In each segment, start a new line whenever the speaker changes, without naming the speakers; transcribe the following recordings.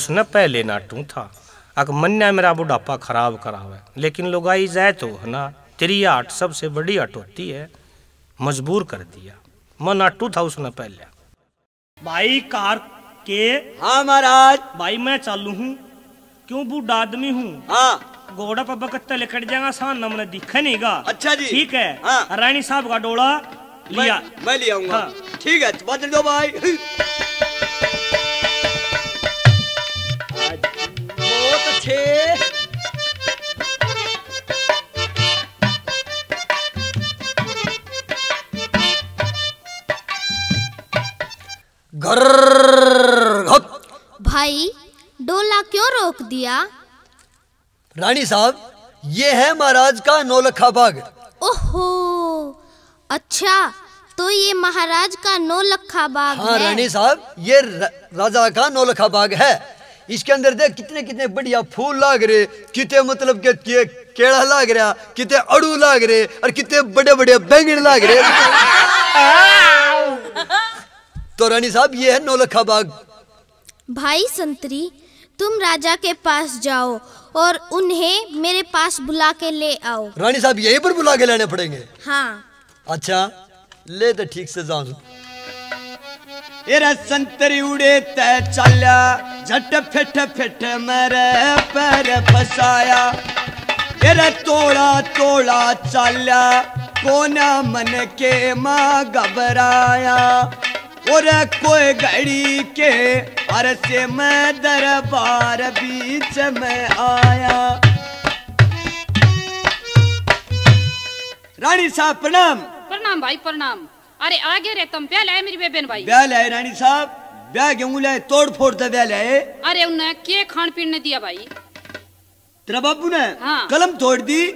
उसने पहले नाटू था। अक मन्या मेरा बुढ़ापा खराब करावे। लेकिन लुगाई जाए तो है ना तेरी आट सबसे बड़ी आट होती है मजबूर कर दिया। मैं नाटू था उसने पहले। भाई कार के?
हाँ महाराज।
भाई मैं चालू हूँ। क्यों बूढ़ा आदमी हूँ?
हाँ।
घोड़ा पर बकत्ता लेकर जाएगा सान हमने दिखा नहीं गा।
अच्छा जी।
ठीक है।
हाँ।
रानी साहब का डोला लिया।
मैं, मैं ले आऊँगा।
हाँ।
ठीक है बदल दो भाई। घप।
भाई डोला क्यों रोक दिया?
रानी साहब ये है महाराज का नौलखा बाग।
ओहो अच्छा तो ये महाराज का नौलखा बाग
हाँ
है।
रानी साहब ये र- राजा का नौलखा बाग है। इसके अंदर देख कितने कितने बढ़िया फूल लाग रहे कितने मतलब के, केड़ा लाग रहा कितने अड़ू लाग रहे और कितने बड़े बड़े बैंगन लाग रहे। तो रानी साहब ये है नौलखा बाग।
भाई संतरी तुम राजा के पास जाओ और उन्हें मेरे पास बुला के ले आओ।
रानी साहब यहीं पर बुला के लाने पड़ेंगे?
हाँ।
अच्छा ले तो ठीक से जाऊँ एरा संतरी उड़े तय चल्या, झट फिट फिट मेरे पैर फसाया। एरा तोड़ा तोड़ा चल्या, कोना मन के माँ घबराया। और कोई घड़ी के हर से मैं दरबार बीच में आया। रानी साहब, प्रणाम।
प्रणाम भाई, प्रणाम। अरे आगे रे तुम प्याले लाए मेरी बेबेन भाई।
ब्याह लाए रानी साहब ब्याह गेहूँ लाए? तोड़ फोड़ ब्याह लाए।
अरे उन्हें के खान पीने दिया भाई?
तेरा बाबू ने?
हाँ।
कलम तोड़ दी।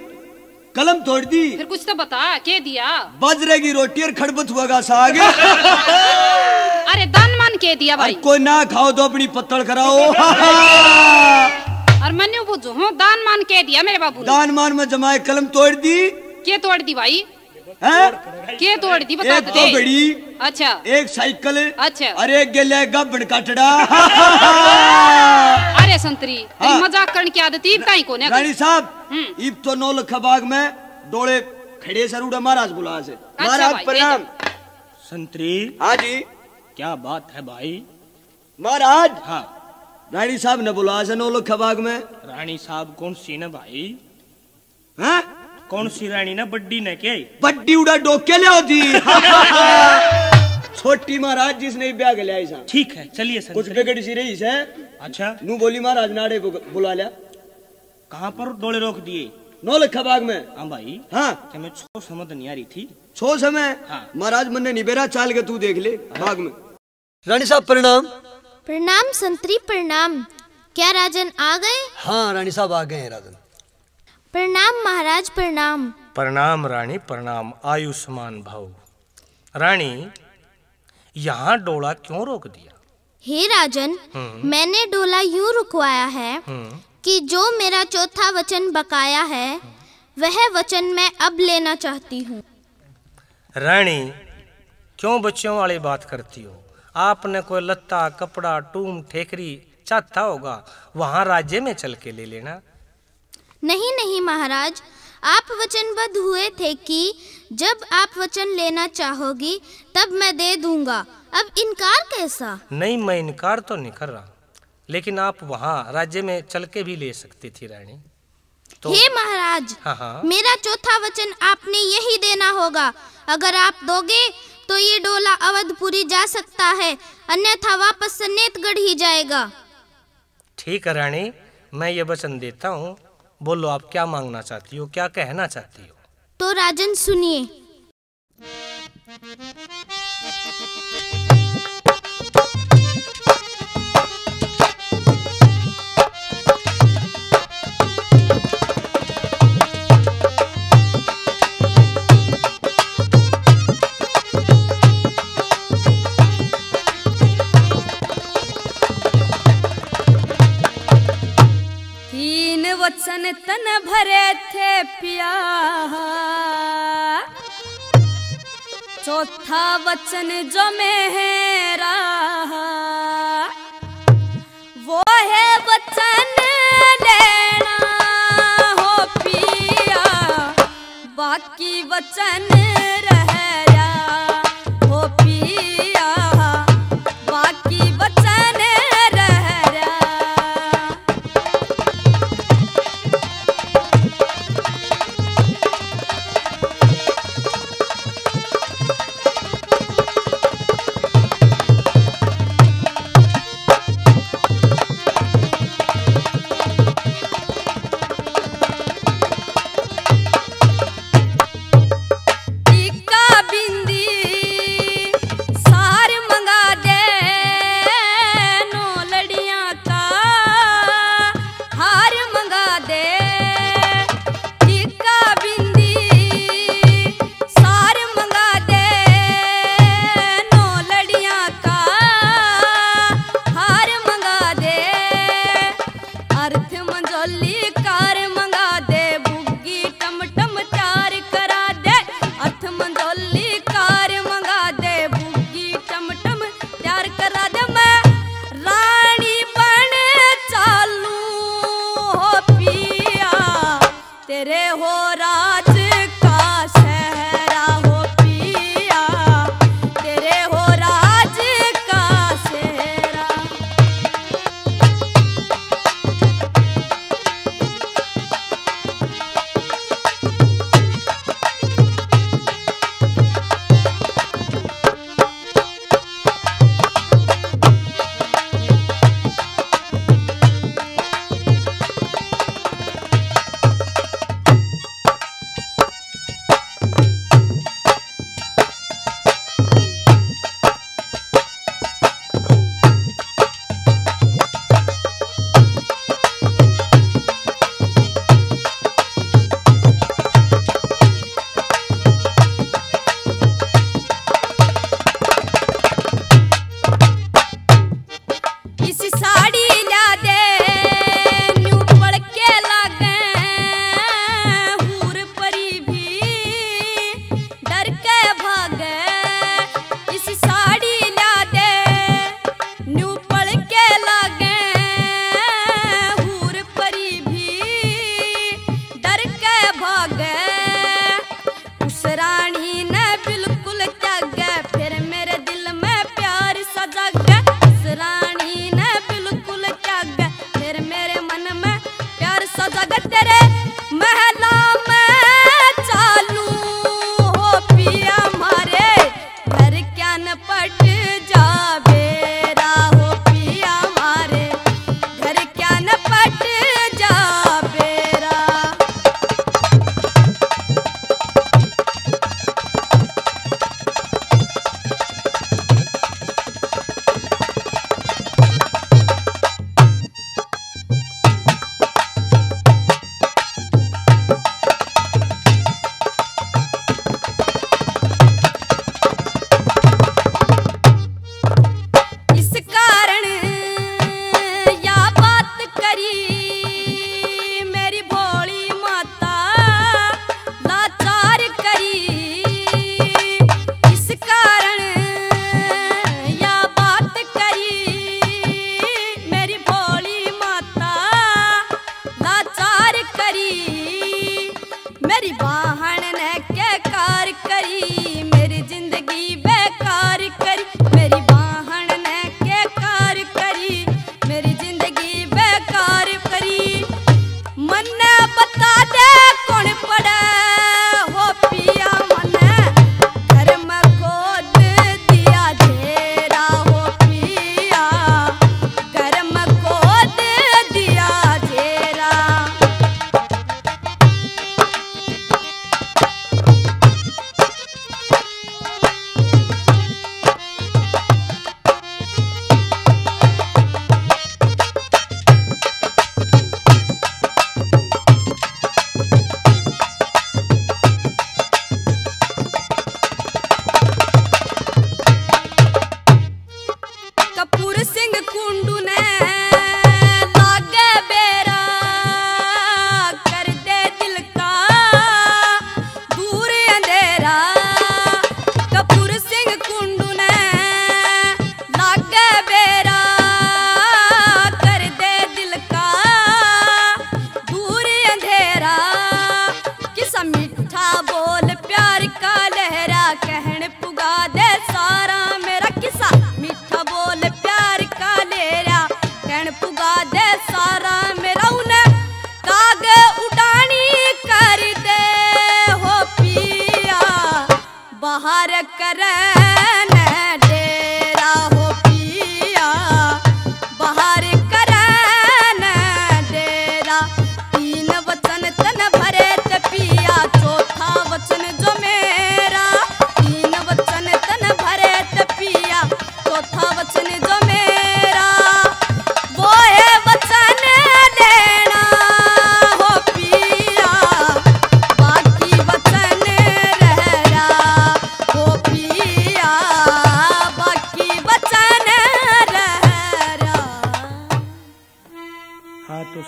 कलम तोड़ दी।
फिर कुछ तो बता के दिया?
बाजरे की रोटी और खड़बत हुआ का साग
अरे दान मान के दिया भाई।
कोई ना खाओ तो अपनी पत्तल कराओ।
और मैंने बुझो हूँ दान मान के दिया मेरे बाबू
दान मान में जमाए कलम तोड़ दी।
के तोड़ दी भाई?
है?
के तोड़ दी बता
एक
तो दे।
घड़ी
अच्छा।
एक साइकिल
अच्छा।
और एक गेले गब्बड़ काटड़ा
अरे संतरी
हाँ।
मज़ाक करने की आदत ही कहीं को
रानी साहब
हम्म।
इब तो नौ लखा बाग में डोले खड़े सरूड़ा महाराज बुला से। महाराज
भाई,
प्रणाम।
संतरी
हाँ जी।
क्या बात है भाई?
महाराज।
हाँ।
रानी साहब ने बुला से नौ लखा बाग में।
रानी साहब कौन सी न भाई?
हैं?
कौन सी रानी ना बड्डी ने के
बड्डी उड़ा डोके ले होती छोटी महाराज जिसने ब्याह के लिया ऐसा
ठीक है चलिए
सर।
कुछ
बिगड़ सी रही है
अच्छा।
नू बोली महाराज नाड़े को बुला लिया।
कहाँ पर डोले रोक दिए?
नौ लखा बाग में।
हाँ भाई।
हाँ।
क्या मैं छो समझ नहीं आ रही थी।
छो समय?
हाँ।
महाराज मन ने निबेरा चाल के तू देख ले बाग में। रानी साहब प्रणाम।
प्रणाम संतरी प्रणाम। क्या राजन आ गए?
हाँ रानी साहब आ गए हैं राजन।
प्रणाम महाराज प्रणाम।
प्रणाम रानी प्रणाम आयुष्मान भाव रानी यहाँ डोला क्यों रोक दिया?
हे राजन मैंने डोला यूँ रुकवाया है
हम्म।
कि जो मेरा चौथा वचन बकाया है वह वचन मैं अब लेना चाहती हूँ।
रानी क्यों बच्चों वाली बात करती हो? आपने कोई लत्ता कपड़ा टूम ठेकरी चाहता होगा वहाँ राज्य में चल के ले लेना।
नहीं नहीं महाराज। आप वचनबद्ध हुए थे कि जब आप वचन लेना चाहोगी तब मैं दे दूँगा। अब इनकार कैसा?
नहीं मैं इनकार तो नहीं कर रहा। लेकिन आप वहाँ राज्य में चल के भी ले सकती थी रानी। तो
हे महाराज
हाँ हाँ।
मेरा चौथा वचन आपने यही देना होगा। अगर आप दोगे तो ये डोला अवधपुरी जा सकता है। अन्यथा वापस सन्नेतगढ़ ही जाएगा।
ठीक है रानी मैं ये वचन देता हूँ। बोलो आप क्या मांगना चाहती हो? क्या कहना चाहती हो?
तो राजन सुनिए।
तन भरे थे पिया। चौथा वचन जो मेरा वो वचन लेना हो पिया। बाकी वचन रह हो पिया। तेरे हो राज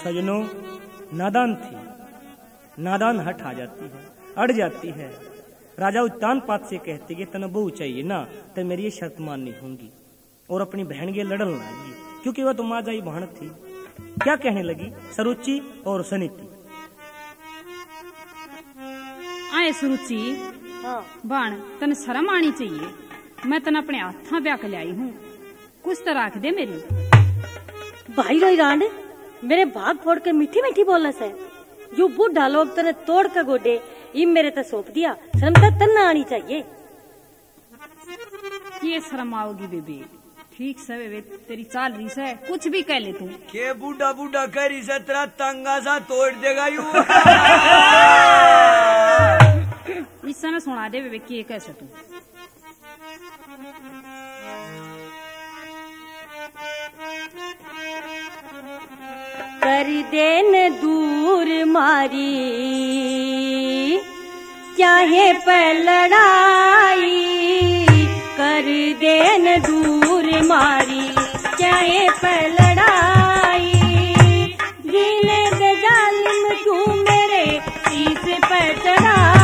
सजनों नादान थी। नादान हट आ जाती है अड़ जाती है। राजा उत्तान पात से कहते कि तन बहु चाहिए ना तो मेरी ये शर्त माननी होंगी और अपनी बहन के लड़न लागी क्योंकि वह तो माँ जाई बहन थी। क्या कहने लगी? सरुचि और सनीति।
आए सुरुचि बाण तन शर्म आनी चाहिए। मैं तन अपने हाथा ब्याह के लाई हूँ। कुछ तो रख दे मेरी।
भाई रोई रांड? मेरे भाग फोड़ के मीठी मीठी बोला से। जो बूढ़ा लोग तने तोड़ के गोडे ये मेरे ते सौंप दिया। शर्म तो तन्ना आनी चाहिए।
ये शर्म आओगी बेबी? ठीक से बेबे तेरी चाल रही से कुछ भी कह ले तू।
के बूढ़ा बूढ़ा करी से तेरा तंगा सा तोड़ देगा यू।
इस समय सुना दे बेबे कि कैसे तू?
कर देन दूर मारी। चाहे पर लड़ाई कर देन दूर मारी। चाहे पर लड़ाई दिल जालिम तू मेरे शीश पर चढ़ाई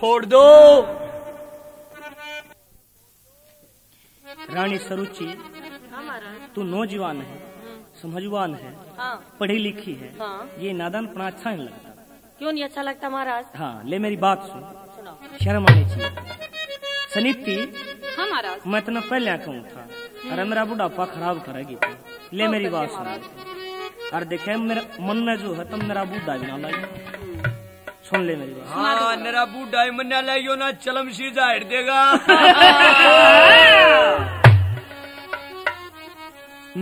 फोड़ दो।
रानी सरुचि तू नौजवान है समझवान है
हाँ।
पढ़ी लिखी है।
हाँ।
ये नादान नादानपना अच्छा नहीं लगता।
क्यों नहीं अच्छा लगता महाराज?
हाँ ले मेरी बात सुन। शर्म आनी चाहिए। सनीति
हाँ महाराज।
मैं इतना पहले कहूँ था अरे मेरा बुढ़ापा खराब करेगी तू। ले मेरी बात सुन। और देखे मेरे मन में जो है तुम मेरा बुढ़ा भी ना लगे। सुन ले मेरी बात।
हाँ नरा बूढ़ा मन्ना लाइयो ना चलम सी ज़ाहिर देगा।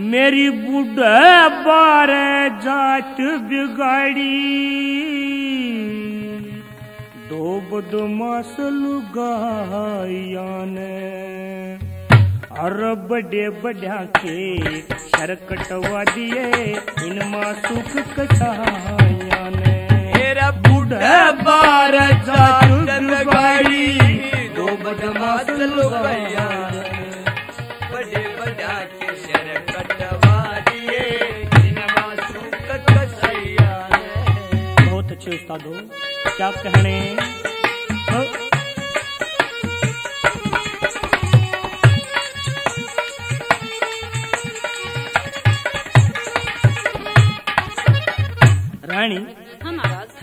मेरी बुढ़ा बारे जात बिगाड़ी। दो बदमाश लुगाइया ने। और बड़े बढ़िया के सर कटवा दिए इन मासुक कसाया बुढ़ा बार।
दो बदमाश बड़े बड़ा के कटवा दिए।
बहुत अच्छे उस्ताद हो क्या कहने? रानी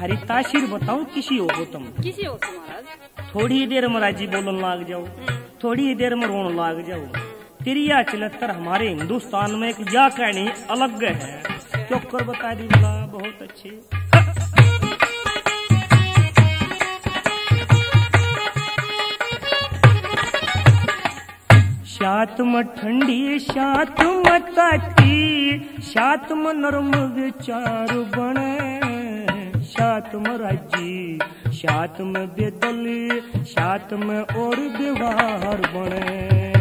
हाँ
तासीर बताओ किसी हो हो तुम।
किसी से महाराज।
थोड़ी देर में राज़ी बोलन लाग जाओ थोड़ी देर में रोन लाग जाओ। तिरिया चलत्तर हमारे हिंदुस्तान में एक या कहानी अलग है। क्यों कर बता दी बोला बहुत अच्छी। शात में ठंडी शात में ताती शात में नरम विचार बने शात में राज़ी शात में बेदली शात में और व्यवहार बने।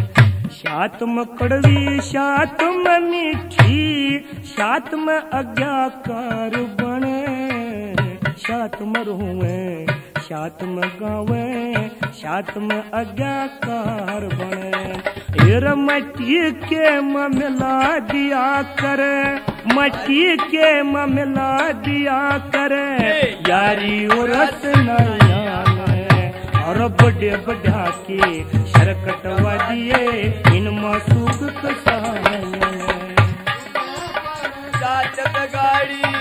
शात में कड़वी शात में मीठी शात में आज्ञाकार बने। शात में रुए शात गावे शात में आज्ञाकार बने। एर मटी के मिला दिया कर। मटी के ममला दिया करे। यारी और नया और बड़े बढ़ा के सरकटवा दिए इन मसूक
गाड़ी।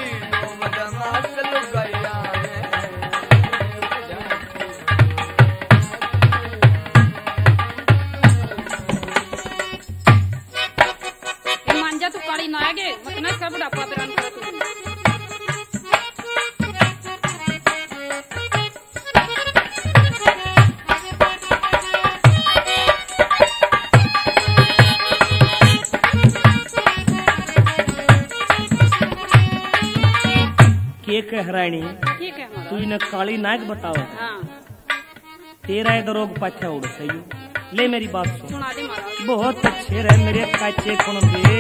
है
तू इन्हें काली नायक बताओ।
हाँ।
तेरा इधर रोग पाछा उड़ सही। ले मेरी बात सुन। बहुत अच्छे रहे मेरे काचे कुणबे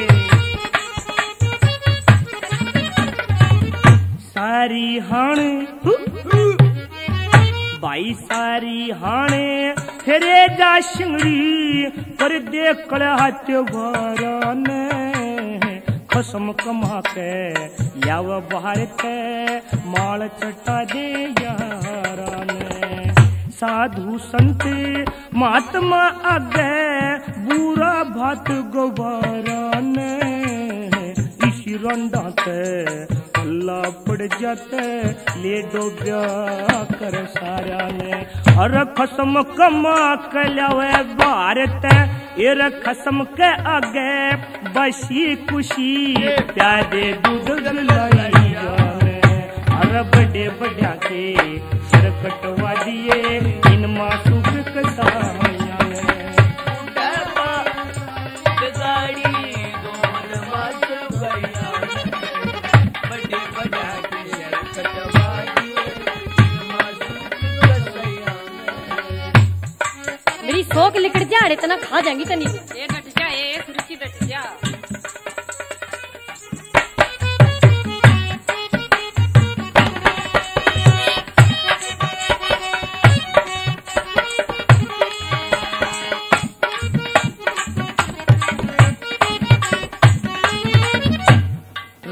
सारी हाण बाई सारी हाणे फिरे जा शिंगड़ी पर देख हाथ ने। खसम कमा के याव के माल चटा दे साधु संत, महात्मा आगे बुरा भात गोबारा ने इसी रंडा ते अल्लाह पड़ जाते, ले डोब्या कर सारा ने हर खसम कमा के कल्यावे भारत एर खसम के आगे बसी खुशी, प्यारे दूध लाई बड़े बढ़िया के दिए इन मासूक कसाया
भोग लिकड़ जा अरे इतना खा जाएँगी तनी
ये डट जा ये कुर्सी डट जा।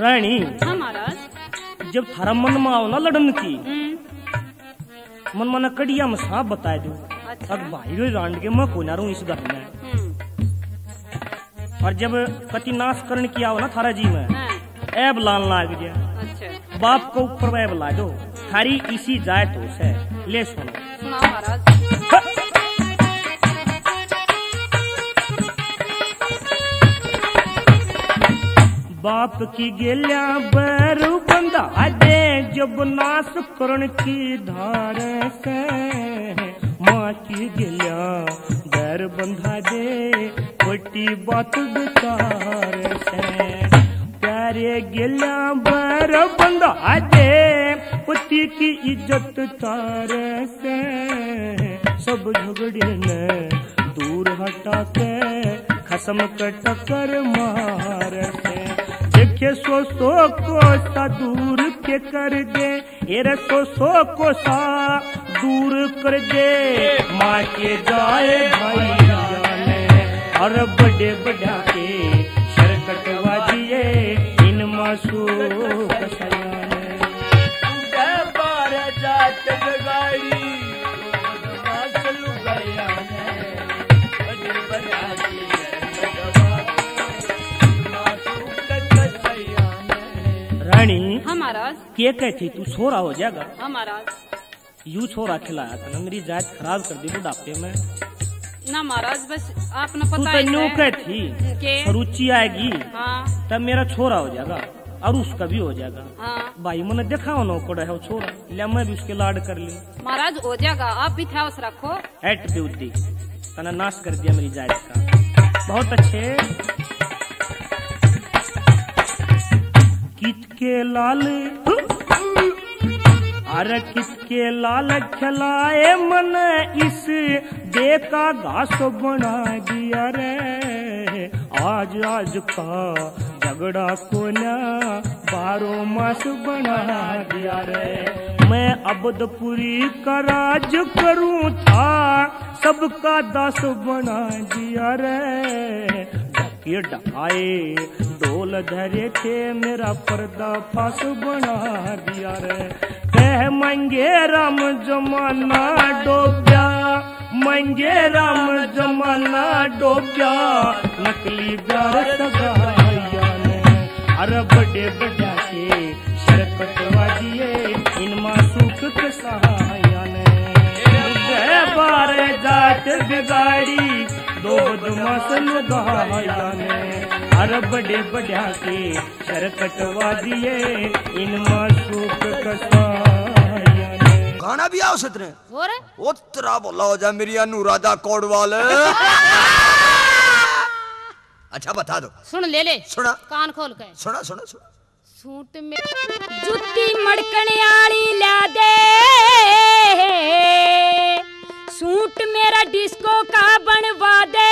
रानी
हाँ,
जब थारा मन में आओ ना लड़न की
हम्म।
मन मना कड़िया में सांप बताए दू।
अच्छा।
अब भाई रांड के मैं कोई ना रहूँ इस घर में?
हम्म,
और जब कति नाश करने की आओ ना थारा जी में
हाँ,
ऐब लान लाग जाए
अच्छा।
बाप को ऊपर ऐब ला दो थारी इसी जाए तो से। ले सुनो। बाप की गेल्या बर बंधा दे जब नाश करण की धार से। की गेल्या बर बंधा दे बटी बात बेकार से। प्यारे गेल्या बर बंधा दे, पति की इज़्ज़त तार से। सब झगड़े ने दूर हटा के, खसम के टक्कर मार के सो सो को सा दूर के कर दे। एरे सो सो को सा दूर कर दे। माँ के जाए भाई और बड़े बड़ा के शरकटवा दिए इन मासू
महाराज।
के कहती तू छोरा हो जाएगा।
हाँ महाराज।
यू छोरा खिलाया था मेरी जात खराब कर दी बुढ़ापे में।
ना महाराज बस आपने पता
तो
ही
न्यू कहती रुचि आएगी
हाँ।
तब मेरा छोरा हो जाएगा और उसका भी हो जाएगा।
हाँ।
भाई मैंने देखा हो ना कोड़ा है वो छोरा। ले मैं भी उसके लाड कर ली।
महाराज हो जाएगा। आप भी ध्यान रखो।
एट ब्यूटी तना नाश कर दिया मेरी जायज़ का। बहुत अच्छे। कित के लाल। अरे कित के लाल खिलाए मन इस? बेका घास बना दिया रे। आज आज का झगड़ा को ना बारो मास बना दिया रे। मैं अबदपुरी का राज करूँ था, सबका दास बना दिया रे। ढके ढकाए डोल धरे थे, मेरा पर्दा फास बना दिया रे। कह मंगे, राम जमाना डोब्या। मंगे, राम जमाना डोब्या। नकली प्यार अरे बड़े बड़ा के शरकतवा दिए इन मासूक के सहाया ने। बार जात बिगाड़ी दो बदमाश लगाया ने। अरे बड़े बड़ा के शरकतवा दिए इन मासूक
गाना भी आओ सतरे
और
ओ तेरा बोला हो जा मेरी अनुराधा कौड़वाल। अच्छा बता दो।
सुन ले ले।
सुना।
कान खोल के।
सुना सुना सुना।
सूट में जुत्ती मड़कने आली ला दे। सूट मेरा डिस्को का बनवा दे।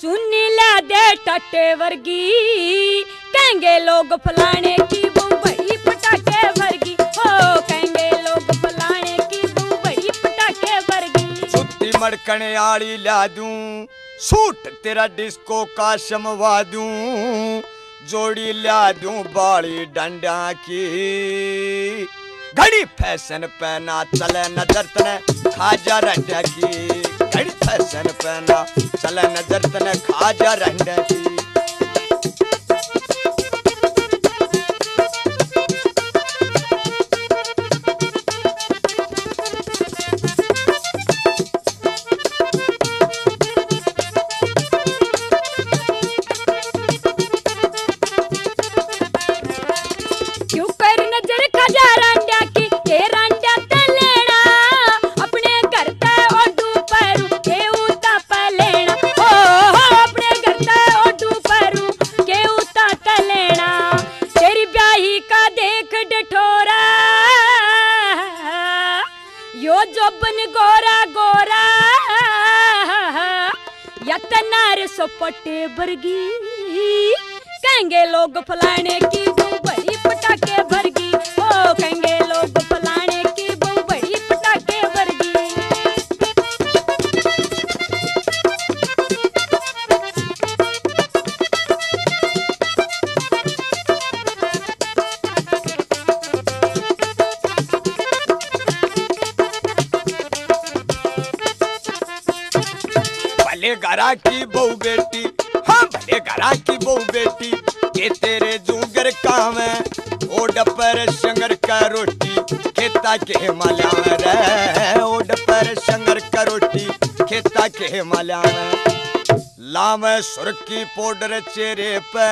चुन्नी ला दे टट्टे वर्गी। कहेंगे लोग फलाने की बू पटाखे वर्गी। हो, कहेंगे लोग फलाने की बू पटाखे वर्गी।
सुत्ती मड़कने आड़ी ला दूँ, सूट तेरा डिस्को का शमवा दूँ, जोड़ी ला दूँ बाड़ी डंडा की। घड़ी फ़ैशन पहना चले नज़र तने खाजा रंडा की घड़ी फ़ैशन पहना चले नज़र तने खाजा रंडा की
यो जोबन गोरा गोरा। यतनार सोपटे बरगी। कहेंगे लोग फलाने की बड़ी पटाखे भरगी। ओ कहेंगे
पर शंगर का रोटी, खेता के माल्या रे। ओड पर शंगर का रोटी, खेता के माल्या में लाम सुरखी पाउडर चेहरे पे,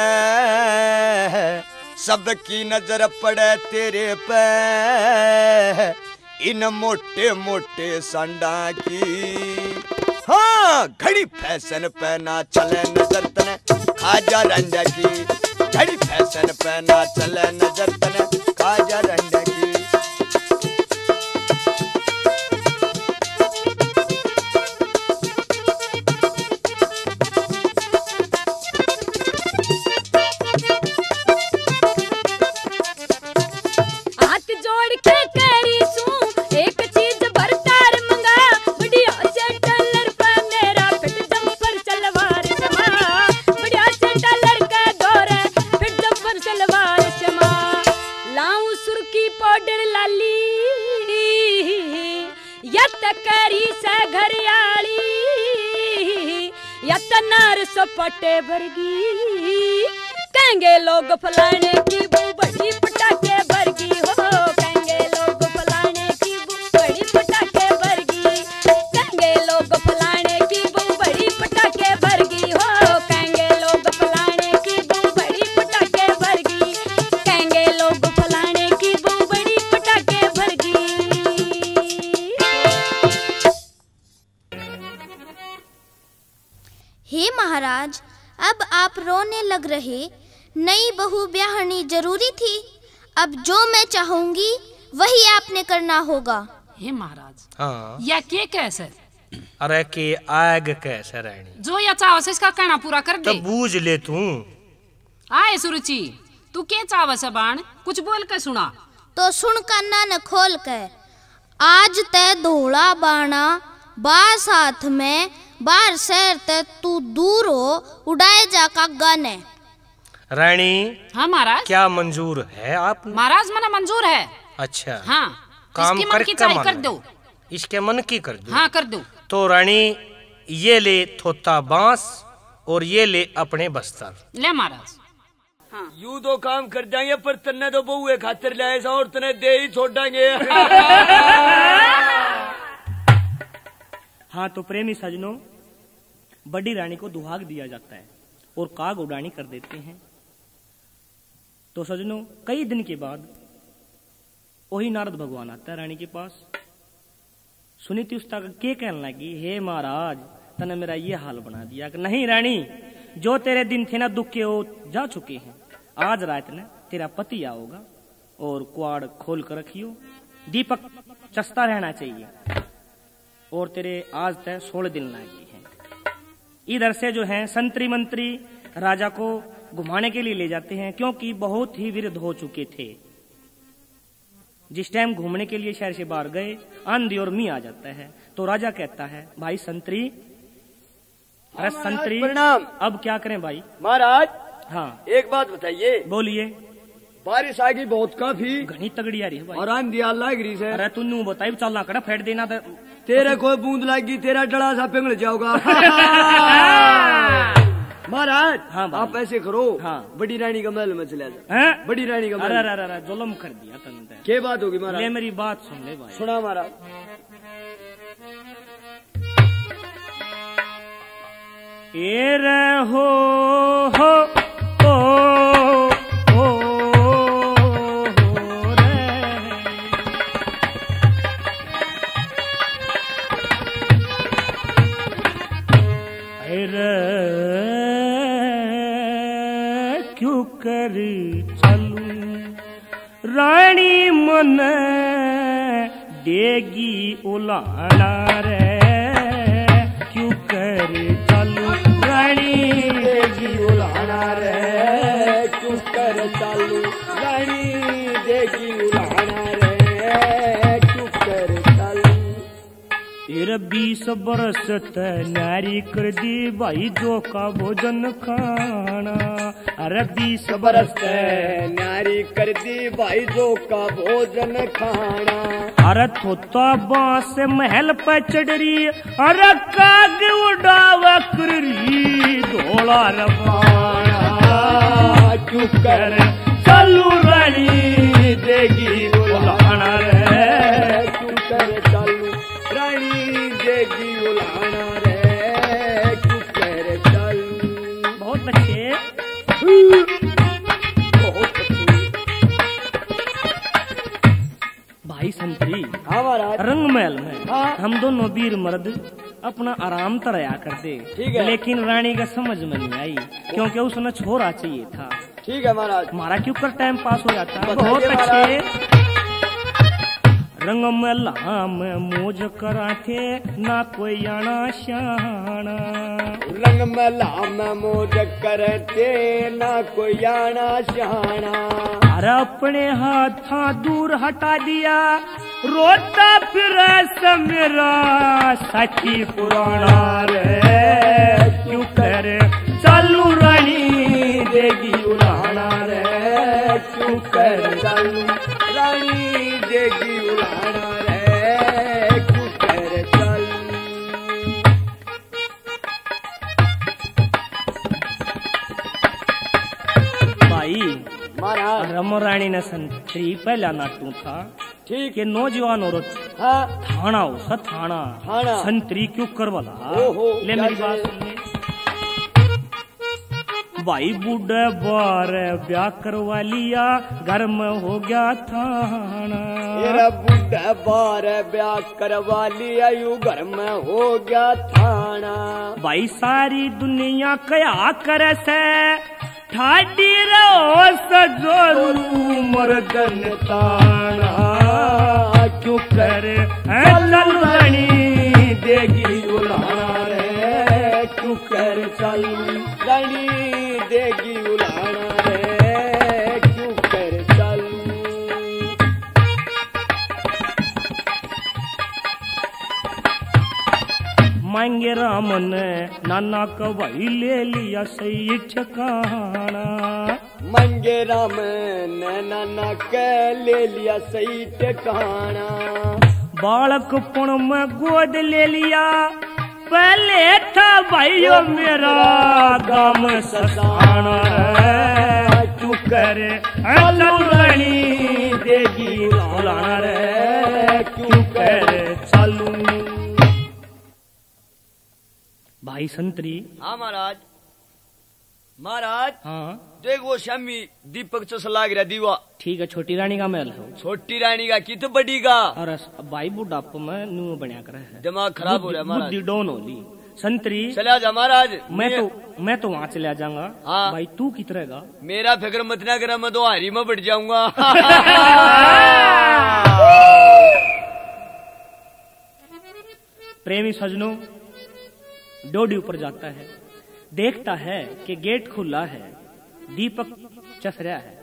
सबकी नज़र पड़े तेरे पे। इन मोटे मोटे संडा की। हाँ घड़ी फ़ैशन पे ना चले नज़र तने, खाजा रंजा की। घड़ी फ़ैशन पे ना चले नज़र तने काजा रंजा की
कहेंगे लोग फलाने
करना होगा।
हे महाराज।
हाँ।
या के कैसे
अरे के आग कैसे रहनी
जो या चावस इसका कहना पूरा कर
तो
दे
बूझ ले तू।
आए सुरुचि। तू के चावस बाण? कुछ बोल के सुना।
तो सुन काना न खोल के आज तय धोला बाणा बास साथ में बार शहर ते तू दूर हो उड़ाए जा का गाने
रानी
हाँ महाराज।
क्या मंजूर है आप?
महाराज मना मंजूर है।
अच्छा।
हाँ।
काम
इसकी मन
कर
की
क्या
कर दो।
इसके मन की कर दो।
हाँ कर दो।
तो रानी ये ले थोता बाँस और ये ले अपने बस्तर।
ले महाराज।
यूँ तो काम कर जाएँगे पर तन्ने तो बहुए खातिर ले ऐसा और तने दे ही छोड़ेंगे
हाँ तो प्रेमी सजनों बड़ी रानी को दुहाग दिया जाता है और काग उड़ानी कर देते हैं। तो सजनों कई दिन के बाद वही नारद भगवान आता है रानी के पास। सुनीति उस्ता का के कहने लगी, हे महाराज, तने मेरा ये हाल बना दिया कि नहीं रानी, जो तेरे दिन थे ना दुख के, वो जा चुके हैं। आज रात ने तेरा पति आओगा और क्वाड़ खोल कर रखियो। दीपक, चस्ता रहना चाहिए और तेरे आज तय सोलह दिन लागी हैं। इधर से जो है, संतरी मंत्री राजा को घुमाने के लिए ले जाते हैं, क्योंकि बहुत ही विरुद्ध हो चुके थे। जिस टाइम घूमने के लिए शहर से बाहर गए आंधी और मी आ जाता है। तो राजा कहता है भाई संतरी अरे संतरी
प्रणाम।
अब क्या करें भाई?
महाराज
हाँ।
एक बात बताइए।
बोलिए।
बारिश आ गई बहुत काफ़ी।
घनी तगड़ी आ रही है भाई।
और आंधी आ लग रही से
अरे तू नू बताई चलना कड़ा फेट देना था
तेरे को बूंद लागी तेरा डड़ा सा पिघल जाओगा महाराज
हाँ।
आप ऐसे करो
हाँ।
बड़ी रानी का महल में चले जाओ। बड़ी रानी का महल।
जुलम कर दिया तुमने
क्या बात होगी
ले
महाराज
मेरी बात सुन ले भाई।
सुना महाराज।
ए रहो हो बरस नारी कर दी भाई जो का भोजन खाना। अरे बीस बरस
नारी कर दी भाई जो का भोजन खाना।
अरे तोता बाँस महल पे चढ़री अरे काग उड़ावा कररी ढोला रवाना क्यों कर। चलू रानी देगी बुलाना रे।
तू कर।
रंगमहल में
हाँ।
हम दोनों वीर मर्द अपना आराम तरया करते।
ठीक है।
लेकिन रानी का समझ में नहीं आई क्योंकि उसने छोरा चाहिए था।
ठीक है महाराज।
हमारा क्यों? कर टाइम पास हो जाता। है बहुत अच्छे। रंग में लाम मोज कराथे ना कोई आना शाना
रंग मला में मोज करते ना कोई आना शाना
अरे अपने हाथ दूर हटा दिया, रोता फिर ऐसा मेरा साथी पुराना रे। क्यों करे रानी ने संतरी पहला नाटू था
ठीक
कि नौजवान औरत
हाँ
थाना हो सा थाना
थाना।
संतरी क्यों करवाला ले मेरी बात भाई बूढ़े बार ब्याह करवा लिया घर में हो गया थाना
मेरा बुढ़ा बार ब्याह करवा लिया यू घर में हो गया थाना
भाई सारी दुनिया कया करे से ठाडी रहो सजो मर्दन ताना क्यों करे? रानी देगी उलाना रे क्यों कर? चल नाना का भाई ले लिया सही ठिकाना।
मंगे राम ने नाना के ले लिया सही ठिकाना।
बालकपन में गोद ले लिया पहले था भाइयों मेरा गाम ससाना तू करे देगी रे क्यों करे चालू भाई संतरी।
हाँ महाराज। महाराज
हाँ।
देख वो शामी दीपक चस लाग रहा दीवा।
ठीक है छोटी रानी का महल है
छोटी रानी का कित बड़ी का?
और भाई बुढ़ापा में नू बनया कर
दिमाग खराब हो रहा है महाराज।
बुद्धि डाउन होली संतरी
चला जा महाराज।
मैं तो मैं तो वहाँ चला जाऊँगा।
हाँ।
भाई तू कित रहेगा?
मेरा फ़िक्र मत ना करा मैं तो हारी में बढ़ जाऊँगा।
प्रेमी सजनों डोडी ऊपर जाता है, देखता है कि गेट खुला है, दीपक चस रहा है।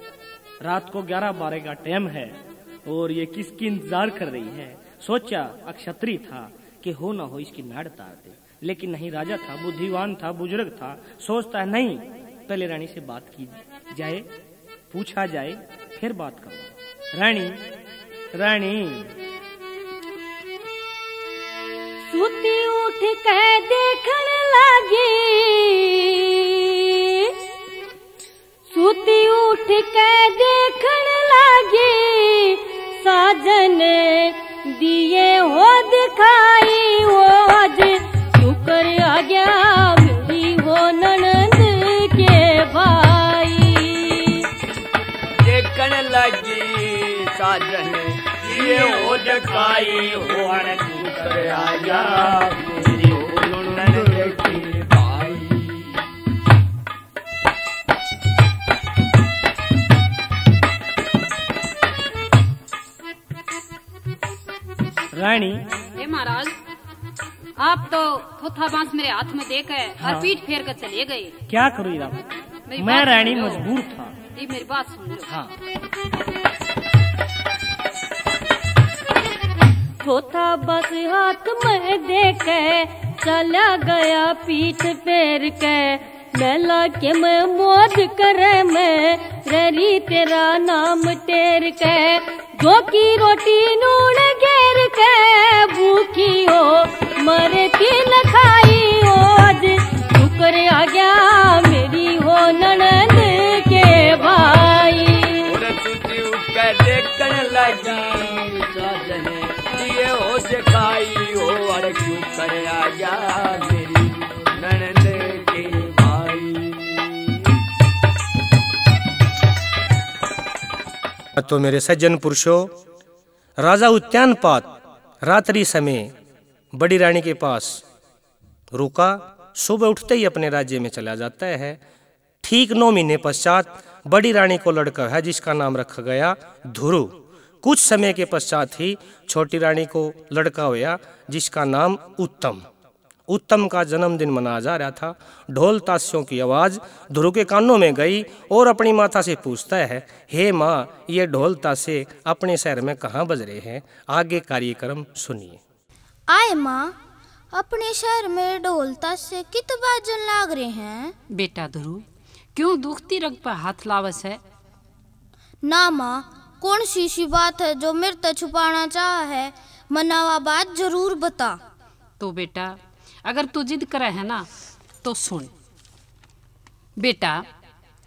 रात को ग्यारह बारह का टाइम है, और ये किसकी इंतज़ार कर रही है? सोचा अक्षत्री था कि हो ना हो इसकी नाड़ तार दे। लेकिन नहीं, राजा था, बुद्धिवान था, बुज़ुर्ग था, सोचता है, नहीं, पहले रानी से बात की जाए, पूछा जाए, फिर बात करो। रानी रानी
सुती उठ के देखण लागी। सुती उठ के देखण लागी। साजन दिए हो दिखाई वो आज शुक्र आ गया मेरी हो के भाई।
देखने लगी साजन ये हो दिखाई, हो कर आया मेरी ननद की भाई।
रानी।
हे महाराज आप तो थोथा बाँस मेरे हाथ में देकर
हाँ।
और पीठ फेर कर चले गए।
क्या करूँ मैं रानी मजबूर था।
ये मेरी बात सुन लो।
हाँ।
थोथा बस हाथ में दे के चला गया पीठ फेर के। मेला के मैं मौज करे मैं ररी तेरा नाम टेर के। जो की रोटी नून घेर के, भूखी हो, मर की खाई। आ मेरी ननद के भाई।
तो मेरे सज्जन पुरुषों, राजा उद्यानपात रात्रि समय बड़ी रानी के पास रुका, सुबह उठते ही अपने राज्य में चला जाता है। ठीक नौ महीने पश्चात बड़ी रानी को लड़का है जिसका नाम रखा गया ध्रुव कुछ समय के पश्चात ही छोटी रानी को लड़का हुआ जिसका नाम उत्तम। उत्तम का जन्मदिन मनाया जा रहा था। ढोल ताशियों की आवाज़ ध्रुव के कानों में गई और अपनी माता से पूछता है हे माँ ये ढोल ताशे अपने शहर में कहाँ बज रहे हैं? आगे कार्यक्रम सुनिए।
आए माँ अपने शहर में ढोलता से कित बाजन लाग रहे हैं?
बेटा ध्रुव क्यों दुखती रग पर हाथ लावस है?
ना माँ कौन सी सी बात है जो मेरे तक छुपाना चाह है? मनावा बात ज़रूर बता।
तो बेटा, अगर तू जिद करे है ना तो सुन। बेटा,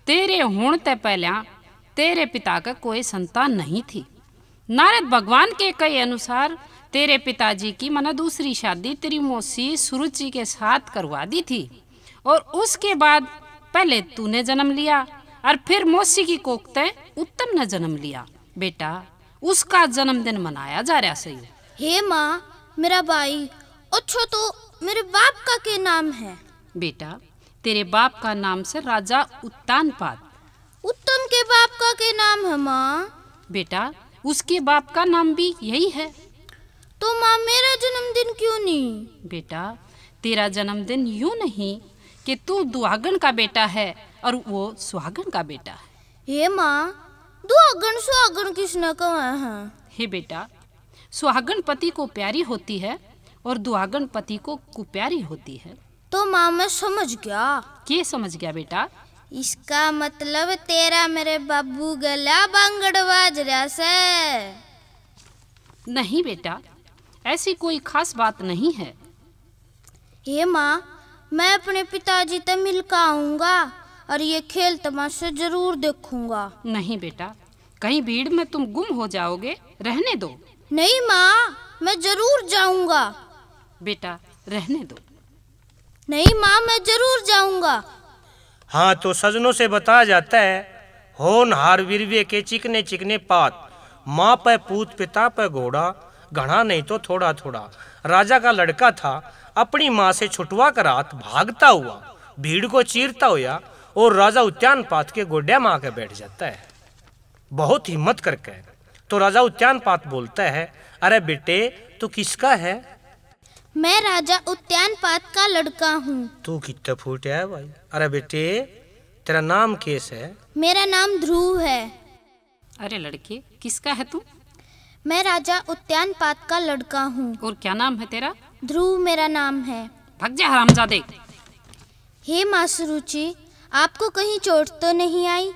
तेरे होण ते पहले तेरे पिता का कोई संतान नहीं थी। नारद भगवान के कई अनुसार तेरे पिताजी की मना दूसरी शादी तेरी मौसी सुरुचि के साथ करवा दी थी। और उसके बाद पहले तूने जन्म लिया और फिर मौसी की कोकते उत्तम ने जन्म लिया। बेटा उसका जन्मदिन मनाया जा रहा सही।
हे माँ मेरा भाई अच्छा तो मेरे बाप का के नाम है?
बेटा तेरे बाप का नाम से राजा उत्तानपाद
उत्तम के बाप का के नाम है माँ?
बेटा उसके बाप का नाम भी यही है।
तो माँ मेरा जन्मदिन क्यों नहीं?
बेटा तेरा जन्मदिन यूँ नहीं कि तू दुआगन का बेटा है और वो सुहागन का बेटा है।
हे माँ दुआगन सुहागन किसने कहा है?
हे। बेटा सुहागन पति को प्यारी होती है और दुआगन पति को कुप्यारी होती है।
तो माँ मैं समझ गया।
के समझ गया बेटा?
इसका मतलब तेरा मेरे बाबू गला बांगड़ बाज रहा से।
नहीं बेटा ऐसी कोई खास बात नहीं है।
हे माँ मैं अपने पिताजी से मिलकर आऊँगा। और ये खेल तमाशा ज़रूर देखूँगा।
नहीं बेटा कहीं भीड़ में तुम गुम हो जाओगे रहने दो।
नहीं माँ मैं ज़रूर जाऊँगा।
बेटा रहने दो।
नहीं माँ मैं ज़रूर जाऊँगा।
हाँ तो सजनों से बताया जाता है होनहार वीरवे के चिकने चिकने पात माँ पे पूत पिता पे घोड़ा घना नहीं तो थोड़ा थोड़ा। राजा का लड़का था अपनी माँ से छुटवा कर रात भागता हुआ भीड़ को चीरता हुआ और राजा उद्यान पात के गोड्या में के बैठ जाता है। बहुत हिम्मत करके। तो राजा उद्यान पात बोलता है अरे बेटे तू किसका है?
मैं राजा उद्यान पात का लड़का हूँ।
तू कितना फूट है भाई? अरे बेटे तेरा नाम केस है?
मेरा नाम ध्रुव है।
अरे लड़के किसका है तू?
मैं राजा उद्यान पात का लड़का हूँ।
और क्या नाम है तेरा?
ध्रुव मेरा नाम है।
भग जा हरामजादे।
हे माँ सुरुचि आपको कहीं चोट तो नहीं आई?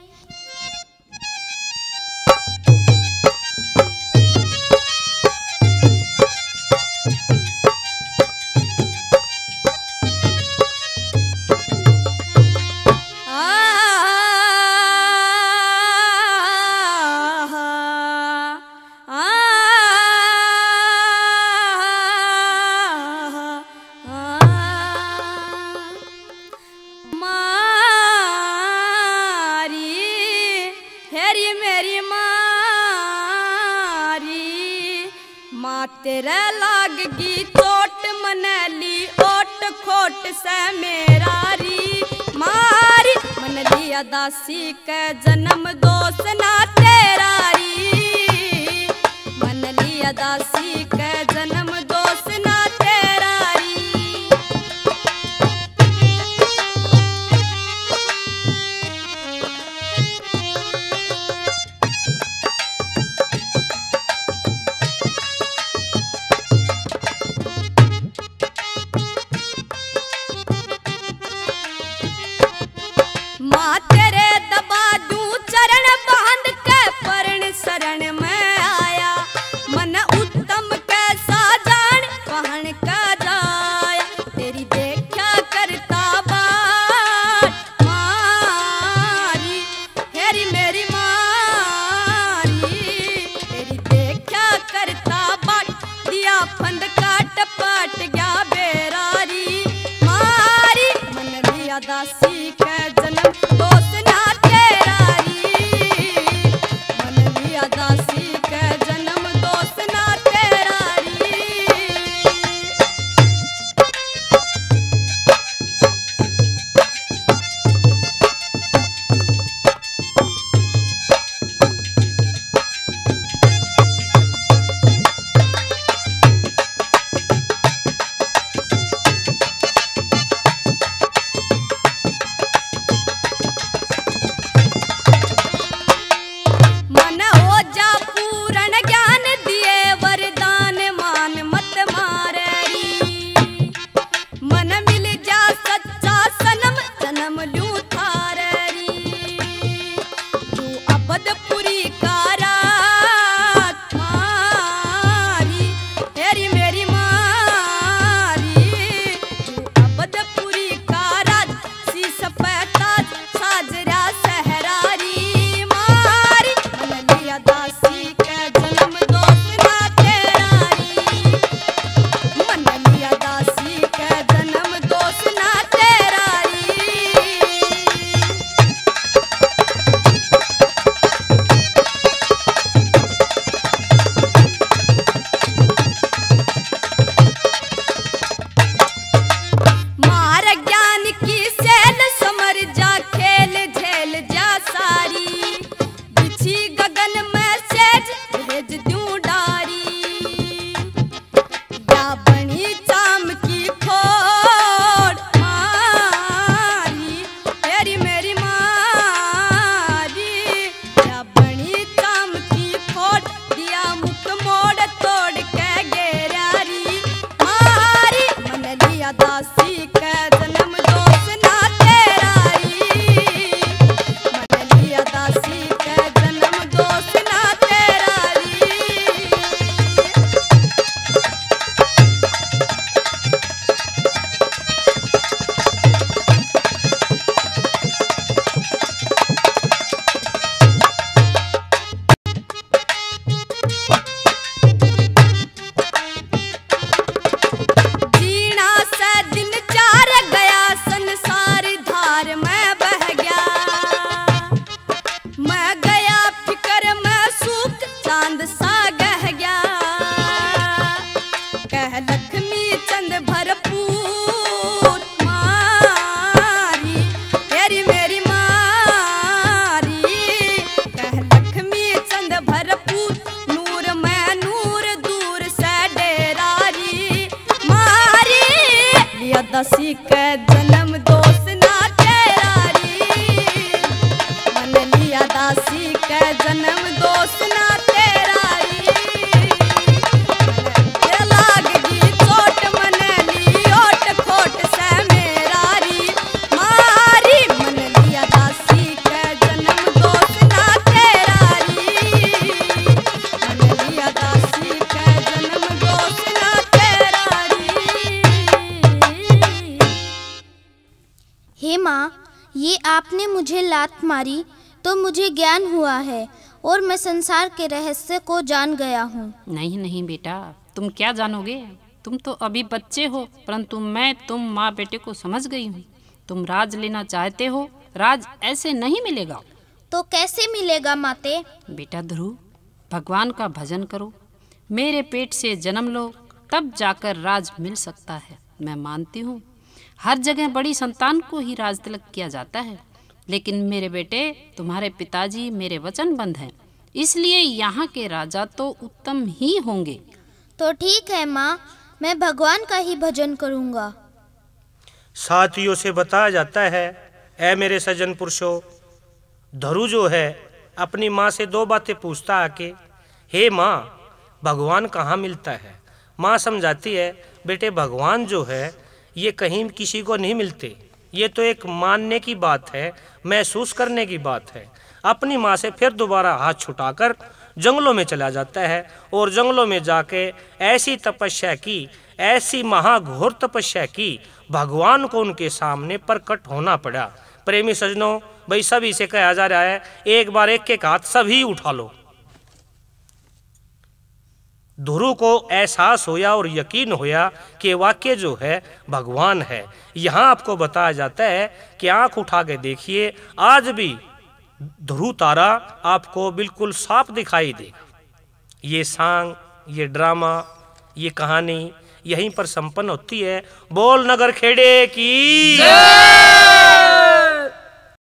अदासी के जन्म सनम जन्म लू
के रहस्य को जान गया हूँ।
नहीं नहीं बेटा तुम क्या जानोगे? तुम तो अभी बच्चे हो परंतु मैं तुम माँ बेटे को समझ गई हूँ। तुम राज लेना चाहते हो राज ऐसे नहीं मिलेगा।
तो कैसे मिलेगा माते?
बेटा ध्रुव भगवान का भजन करो। मेरे पेट से जन्म लो तब जाकर राज मिल सकता है मैं मानती हूँ। हर जगह बड़ी संतान को ही राज तिलक किया जाता है लेकिन मेरे बेटे तुम्हारे पिताजी मेरे वचनबंध हैं। इसलिए यहाँ के राजा तो उत्तम ही होंगे।
तो ठीक है माँ मैं भगवान का ही भजन करूँगा।
साथियों से बताया जाता है ऐ मेरे सज्जन पुरुषो धरु जो है अपनी माँ से दो बातें पूछता आके हे माँ भगवान कहाँ मिलता है? माँ समझाती है बेटे भगवान जो है ये कहीं किसी को नहीं मिलते। ये तो एक मानने की बात है महसूस करने की बात है। अपनी माँ से फिर दोबारा हाथ छुटाकर जंगलों में चला जाता है और जंगलों में जाके ऐसी तपस्या की, ऐसी महाघोर तपस्या की, भगवान को उनके सामने प्रकट होना पड़ा। प्रेमी सजनों, भाई सभी से कहा जा रहा है, एक बार एक एक हाथ सभी उठा लो। ध्रुव को एहसास होया और यकीन होया कि वाक्य जो है, भगवान है। यहाँ आपको बताया जाता है कि आँख उठा के देखिए, आज भी ध्रुव तारा आपको बिल्कुल साफ़ दिखाई देगा ये सांग, ये ड्रामा, ये कहानी यहीं पर संपन्न होती है। बोल नगर खेड़े की।